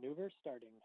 Maneuver starting.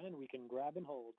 Shannon, we can grab and hold.